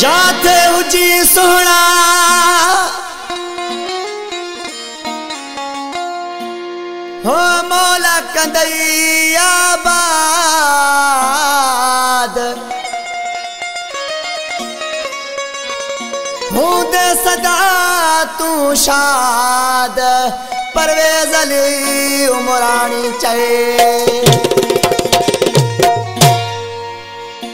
जाते हुजी सोहणा। हो मौला कंदैया बाद। हूं दे सदा तू शाद परवेज अली उमरानी चए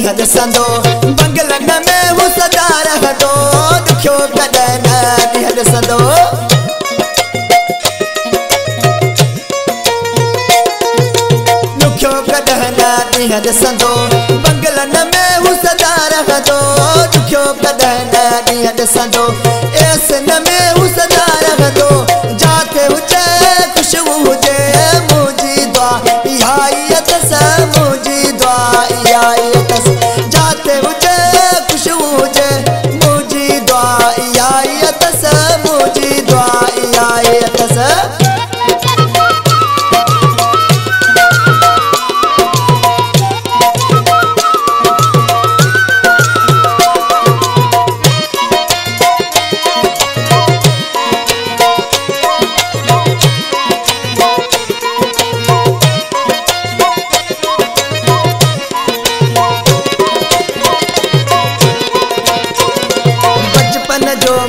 न ॾींहं बंगलन में हू सदा रहंदो ॾुखियो कॾहिं न ॾींहं ॾिसंदो ॾुखियो कॾहिं न ॾींहं ॾिसंदो बंगलन में हू सदा रहंदो ॾुखियो कॾहिं न ॾींहं ॾिसंदो एसन में हू सदा रहंदो जाते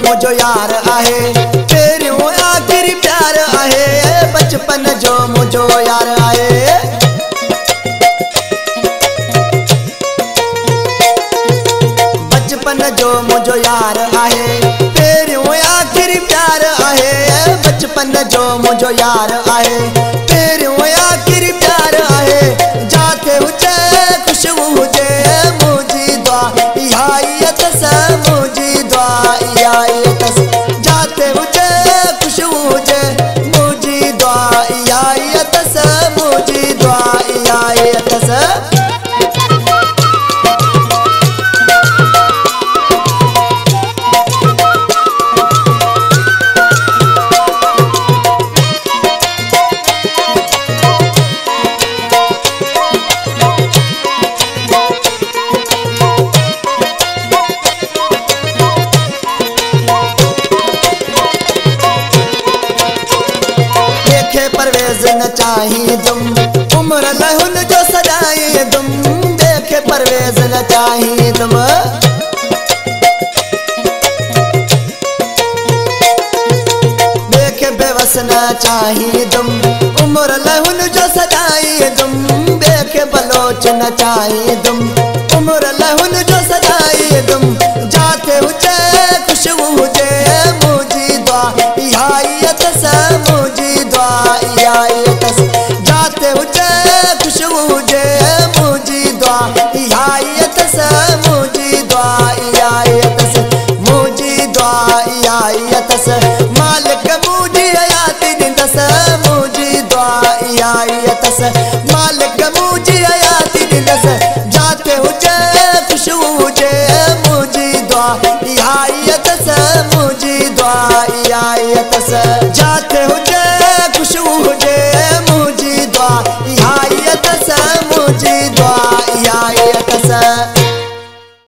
जो यार आहे। पहिरियों आख़िरी प्यार आहे। बचपन जो मुंहिंजो यार आहे। बचपन जो मुंहिंजो यार आहे। पहिरियों आख़िरी प्यार आहे। बचपन जो मुंहिंजो यार आहे। न चाही तुम। उम्र लहुन जो सजाई तुम। देखे परवेज न चाही तुम। देखे बेवस न चाही तुम। उम्र लहुन जो सजाई तुम। देखे बलोच न चाही तुम। मालिक मुझे